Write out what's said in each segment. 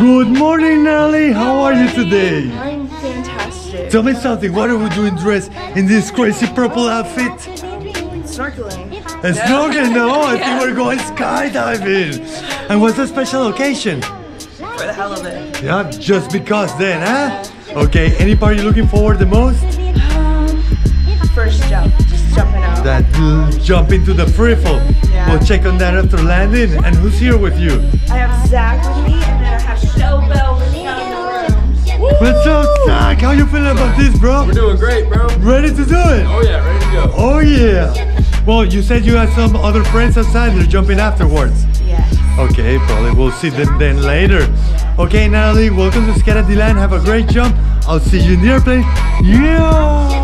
Good morning, Nelly. How are you today? I'm fantastic. Tell me something. What are we doing dressed in this crazy purple outfit? Snorkeling. A snorkeling? No, I think we're going skydiving. And what's the special occasion? For the hell of it. Yeah, just because then, huh? Okay, any part you're looking forward the most? First jump. Just jumping out. That jump into the free fall. Yeah. We'll check on that after landing. And who's here with you? I have Zach with me What's up, Zach? How you feeling about this, bro? We're doing great, bro. Ready to do it? Oh yeah, ready to go. Oh yeah. Well, you said you had some other friends outside. They're jumping afterwards. Yes. Okay, probably we'll see them then later. Okay, Nathalie, welcome to Skydive DeLand. Have a great jump. I'll see you in the airplane. Yeah.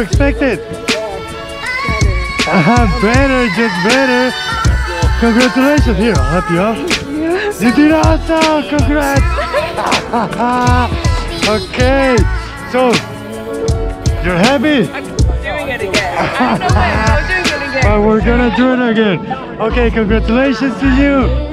you expected. Uh, better, just better. Congratulations. Here, I'll help you out. You did awesome. Congrats. okay, so you're happy? Doing it again. I don't know why I'm doing it again. But we're gonna do it again. Okay, congratulations to you.